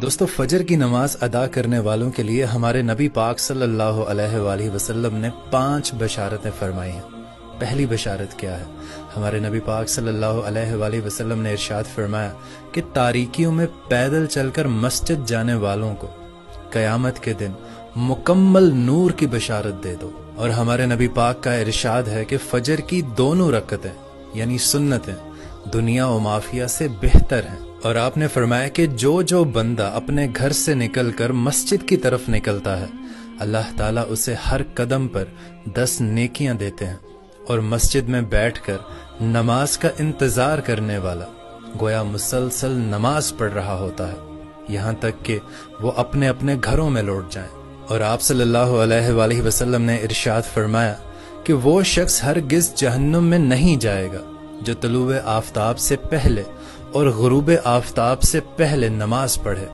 दोस्तों, फजर की नमाज़ अदा करने वालों के लिए हमारे नबी पाक सल्लल्लाहु अलैहि वसल्लम ने पाँच बशारतें फरमाई हैं। पहली बशारत क्या है? हमारे नबी पाक सल्लल्लाहु अलैहि वसल्लम ने इरशाद फरमाया कि तारीकियों में पैदल चलकर मस्जिद जाने वालों को कयामत के दिन मुकम्मल नूर की बशारत दे दो। और हमारे नबी पाक का इरशाद है कि फजर की दोनों रकतें यानी सुन्नतें, दुनिया व माफिया से बेहतर हैं। और आपने फरमाया कि जो जो बंदा अपने घर से निकलकर मस्जिद की तरफ़ निकलता है, अल्लाह ताला उसे हर कदम पर दस नेकियाँ देते हैं और मस्जिद में बैठकर नमाज़ का इंतज़ार करने वाला, गोया मुसलसल नमाज़ पढ़ रहा होता है। यहाँ तक कि वो अपने अपने घरों में लौट जाएँ। और आप सल्लल्लाहु अलैहि वसल्लम ने इरशाद फरमाया कि वो शख्स हर गिज जहन्नुम में नहीं जाएगा। जो तलुब आफ्ताब से पहले और गुरूब आफ्ताब से पहले नमाज़ पढ़े।